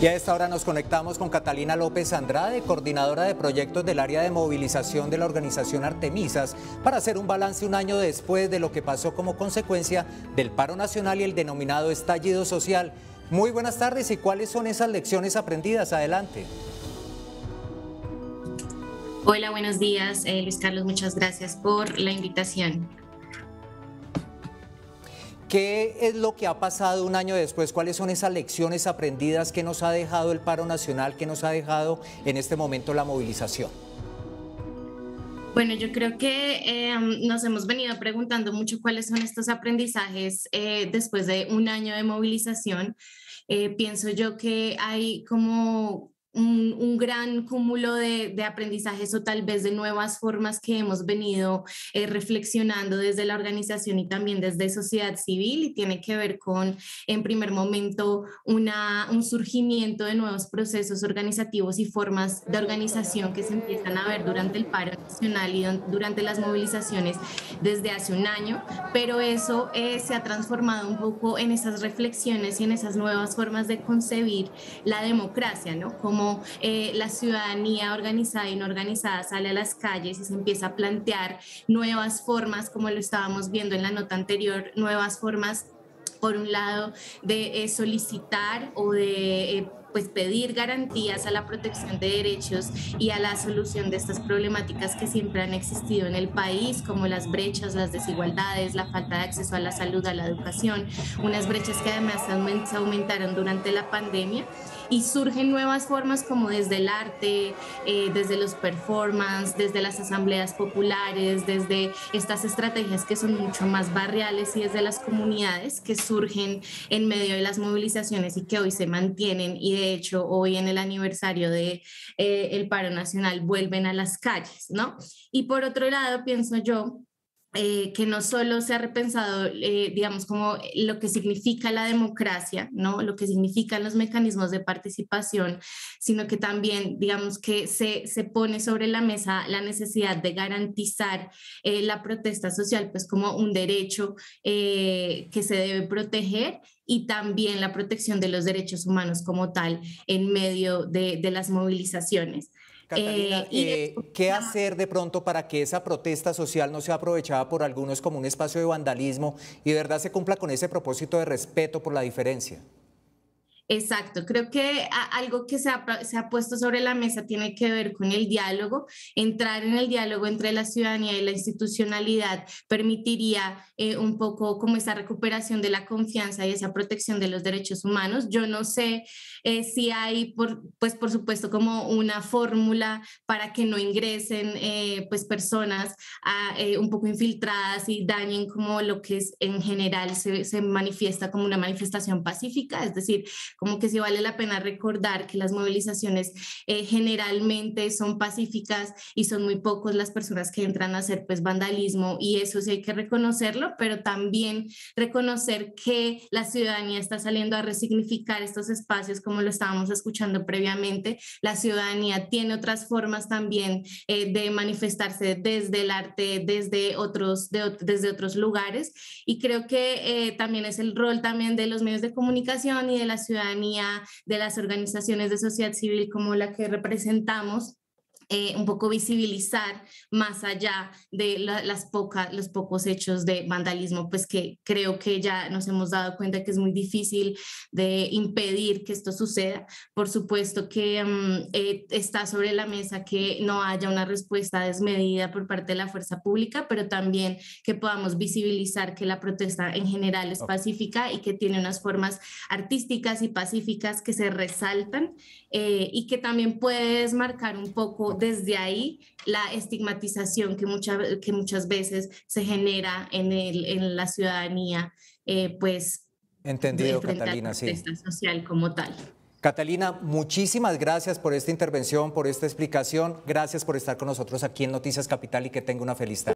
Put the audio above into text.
Y a esta hora nos conectamos con Catalina López Andrade, coordinadora de proyectos del área de movilización de la organización Artemisas, para hacer un balance un año después de lo que pasó como consecuencia del paro nacional y el denominado estallido social. Muy buenas tardes y cuáles son esas lecciones aprendidas. Adelante. Hola, buenos días, eh, Luis Carlos. Muchas gracias por la invitación. ¿Qué es lo que ha pasado un año después? ¿Cuáles son esas lecciones aprendidas que nos ha dejado el paro nacional, que nos ha dejado en este momento la movilización? Bueno, yo creo que em, nos hemos venido preguntando mucho cuáles son estos aprendizajes eh, después de un año de movilización. Eh, pienso yo que hay como un, gran cúmulo de, aprendizajes o tal vez de nuevas formas que hemos venido eh, reflexionando desde la organización y también desde sociedad civil y tiene que ver con, en primer momento, una, un surgimiento de nuevos procesos organizativos y formas de organización que se empiezan a ver durante el paro nacional y durante las movilizaciones desde hace un año, pero eso eh, se ha transformado un poco en esas reflexiones y en esas nuevas formas de concebir la democracia, ¿no? Como eh, la ciudadanía organizada y no organizada sale a las calles y se empieza a plantear nuevas formas, como lo estábamos viendo en la nota anterior, nuevas formas por un lado, de eh, solicitar o de eh, pues pedir garantías a la protección de derechos y a la solución de estas problemáticas que siempre han existido en el país, como las brechas, las desigualdades, la falta de acceso a la salud, a la educación, unas brechas que además aumentaron durante la pandemia y surgen nuevas formas como desde el arte, eh, desde los performance, desde las asambleas populares, desde estas estrategias que son mucho más barriales y desde las comunidades que surgen en medio de las movilizaciones y que hoy se mantienen y de hecho hoy en el aniversario de eh, el paro nacional vuelven a las calles, ¿no? Y por otro lado, pienso yo eh, que no solo se ha repensado, eh, digamos, como lo que significa la democracia, ¿no? Lo que significan los mecanismos de participación, sino que también, digamos, que se, se pone sobre la mesa la necesidad de garantizar eh, la protesta social, pues como un derecho que se debe proteger y también la protección de los derechos humanos como tal en medio de, de las movilizaciones. Catalina, eh, ¿qué hacer de pronto para que esa protesta social no sea aprovechada por algunos como un espacio de vandalismo y de verdad se cumpla con ese propósito de respeto por la diferencia? Exacto, creo que algo que se ha, se ha, puesto sobre la mesa tiene que ver con el diálogo. Entrar en el diálogo entre la ciudadanía y la institucionalidad permitiría eh, un poco como esa recuperación de la confianza y esa protección de los derechos humanos. Yo no sé eh, si hay, por, pues por supuesto, como una fórmula para que no ingresen eh, pues personas a, un poco infiltradas y dañen como lo que es en general se, se manifiesta como una manifestación pacífica, es decir, como que sí vale la pena recordar que las movilizaciones eh, generalmente son pacíficas y son muy pocos las personas que entran a hacer pues vandalismo y eso sí hay que reconocerlo, pero también reconocer que la ciudadanía está saliendo a resignificar estos espacios como lo estábamos escuchando previamente. La ciudadanía tiene otras formas también eh, de manifestarse desde el arte, desde otros, desde otros lugares y creo que eh, también es el rol también de los medios de comunicación y de la ciudadanía de las organizaciones de sociedad civil como la que representamos, eh, un poco visibilizar más allá de las pocas, los pocos hechos de vandalismo, pues que creo que ya nos hemos dado cuenta que es muy difícil de impedir que esto suceda. Por supuesto que mm, eh, está sobre la mesa que no haya una respuesta desmedida por parte de la fuerza pública, pero también que podamos visibilizar que la protesta en general es pacífica y que tiene unas formas artísticas y pacíficas que se resaltan eh, y que también puede desmarcar un poco desde ahí la estigmatización que, que muchas veces se genera en, el, en la ciudadanía, eh, pues... Entendido, Catalina, sí. social como tal. Catalina, muchísimas gracias por esta intervención, por esta explicación. Gracias por estar con nosotros aquí en Noticias Capital y que tenga una feliz tarde.